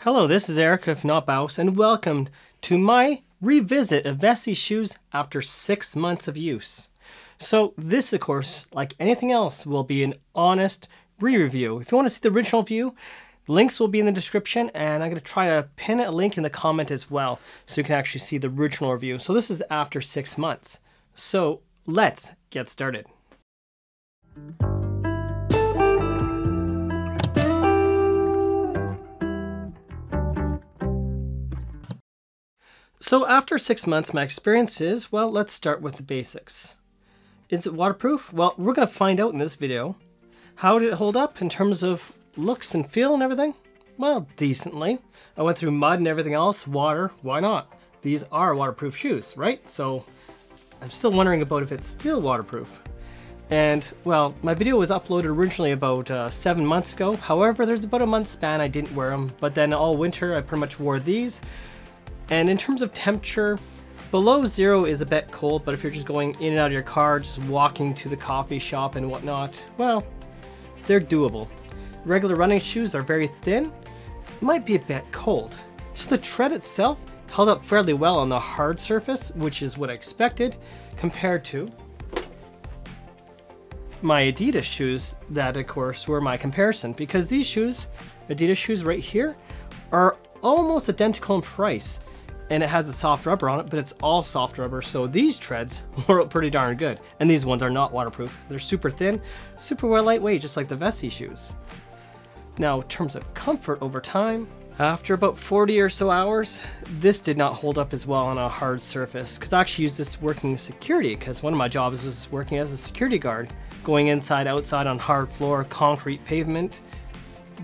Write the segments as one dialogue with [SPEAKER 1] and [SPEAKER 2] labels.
[SPEAKER 1] Hello, this is Eric of Not Bios, and welcome to my revisit of Vessi shoes after six months of use. So this, of course, like anything else, will be an honest re-review. If you want to see the original view, links will be in the description, and I'm going to try to pin a link in the comment as well, so you can actually see the original review. So this is after six months. So let's get started. So after six months, my experience is, well, let's start with the basics. Is it waterproof? Well, we're going to find out in this video. How did it hold up in terms of looks and feel and everything? Well, decently. I went through mud and everything else, water, why not? These are waterproof shoes, right? So I'm still wondering about if it's still waterproof. And, well, my video was uploaded originally about uh, seven months ago. However, there's about a month span I didn't wear them. But then all winter, I pretty much wore these. And in terms of temperature, below zero is a bit cold, but if you're just going in and out of your car, just walking to the coffee shop and whatnot, well, they're doable. Regular running shoes are very thin, might be a bit cold. So the tread itself held up fairly well on the hard surface, which is what I expected, compared to my Adidas shoes that of course were my comparison because these shoes, Adidas shoes right here, are almost identical in price and it has a soft rubber on it, but it's all soft rubber. So these treads were pretty darn good. And these ones are not waterproof. They're super thin, super well lightweight, just like the Vessi shoes. Now, in terms of comfort over time, after about 40 or so hours, this did not hold up as well on a hard surface because I actually used this working security because one of my jobs was working as a security guard, going inside, outside on hard floor, concrete pavement,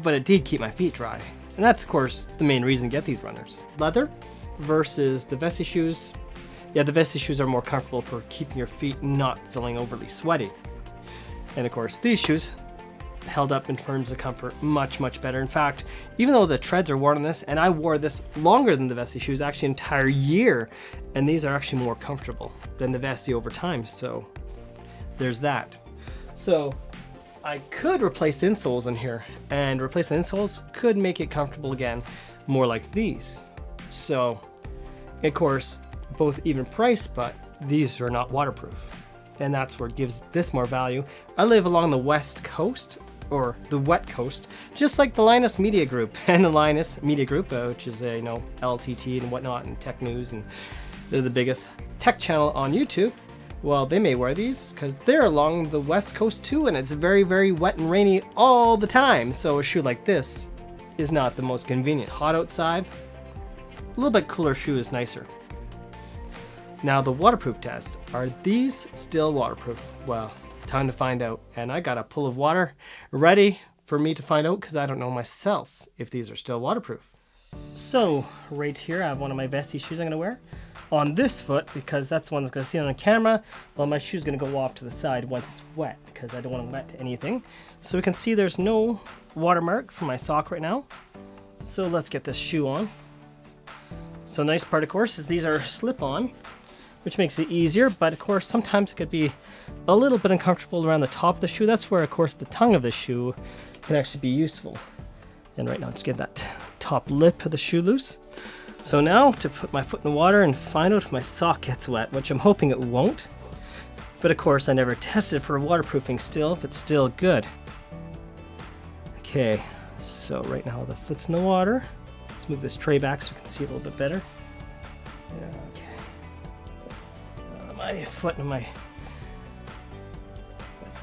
[SPEAKER 1] but it did keep my feet dry. And that's of course the main reason to get these runners. Leather, versus the Vessi shoes. Yeah, the Vessi shoes are more comfortable for keeping your feet not feeling overly sweaty. And of course, these shoes held up in terms of comfort much, much better. In fact, even though the treads are worn on this, and I wore this longer than the Vessi shoes, actually entire year, and these are actually more comfortable than the Vessi over time, so there's that. So I could replace the insoles in here, and replacing the insoles could make it comfortable again, more like these. So, of course, both even price, but these are not waterproof. And that's what gives this more value. I live along the west coast, or the wet coast, just like the Linus Media Group and the Linus Media Group, uh, which is a you know LTT and whatnot and tech news, and they're the biggest tech channel on YouTube. Well, they may wear these because they're along the west coast too, and it's very, very wet and rainy all the time. So a shoe like this is not the most convenient. It's hot outside, a little bit cooler shoe is nicer. Now the waterproof test. Are these still waterproof? Well, time to find out. And I got a pool of water ready for me to find out because I don't know myself if these are still waterproof. So right here I have one of my Vessi shoes I'm going to wear on this foot because that's the one that's going to see on the camera. Well, my shoe's going to go off to the side once it's wet because I don't want to wet anything. So we can see there's no watermark for my sock right now. So let's get this shoe on. So nice part, of course, is these are slip-on, which makes it easier, but of course, sometimes it could be a little bit uncomfortable around the top of the shoe. That's where, of course, the tongue of the shoe can actually be useful. And right now, just get that top lip of the shoe loose. So now, to put my foot in the water and find out if my sock gets wet, which I'm hoping it won't. But of course, I never tested for waterproofing still, if it's still good. Okay, so right now the foot's in the water. Let's move this tray back so you can see a little bit better. Okay. Uh, my foot and my, my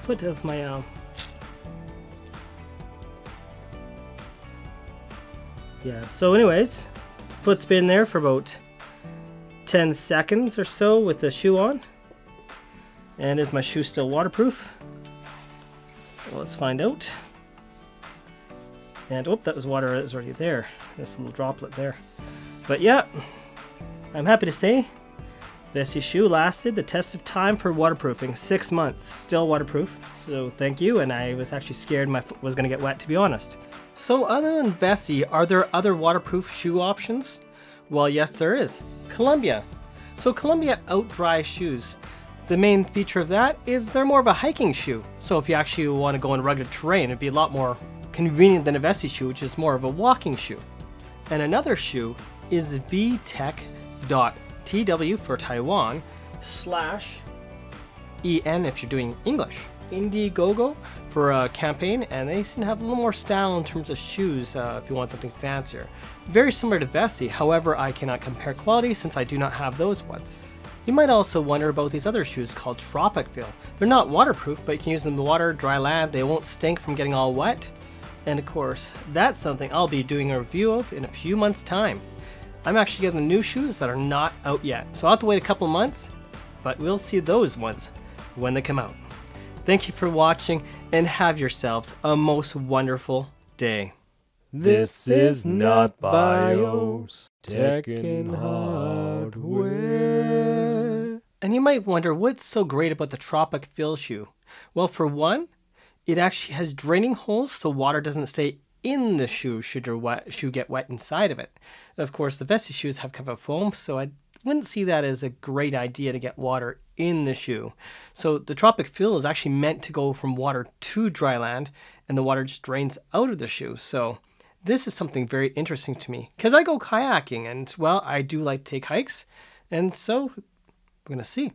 [SPEAKER 1] foot of my um, yeah. So, anyways, foot's been there for about 10 seconds or so with the shoe on. And is my shoe still waterproof? Well, let's find out. And, oh, that was water that was already there. This little droplet there. But yeah, I'm happy to say this shoe lasted the test of time for waterproofing. Six months, still waterproof. So thank you, and I was actually scared my foot was gonna get wet, to be honest. So other than Vessi, are there other waterproof shoe options? Well, yes, there is. Columbia. So Columbia out-dry shoes. The main feature of that is they're more of a hiking shoe. So if you actually want to go in rugged terrain, it'd be a lot more convenient than a Vessi shoe, which is more of a walking shoe. And another shoe is vtech.tw for Taiwan slash en if you're doing English. Indiegogo for a campaign, and they seem to have a little more style in terms of shoes uh, if you want something fancier. Very similar to Vessi, however, I cannot compare quality since I do not have those ones. You might also wonder about these other shoes called Tropicfeel. They're not waterproof, but you can use them in water, dry land, they won't stink from getting all wet. And of course, that's something I'll be doing a review of in a few months' time. I'm actually getting new shoes that are not out yet, so I'll have to wait a couple months, but we'll see those ones when they come out. Thank you for watching and have yourselves a most wonderful day.
[SPEAKER 2] This is not BIOS, tech and hardware.
[SPEAKER 1] And you might wonder what's so great about the Tropicfeel shoe. Well, for one, it actually has draining holes so water doesn't stay in the shoe should your wet, shoe get wet inside of it. Of course, the Vessi shoes have of foam, so I wouldn't see that as a great idea to get water in the shoe. So the Tropicfeel is actually meant to go from water to dry land, and the water just drains out of the shoe. So this is something very interesting to me because I go kayaking, and well, I do like to take hikes, and so we're gonna see.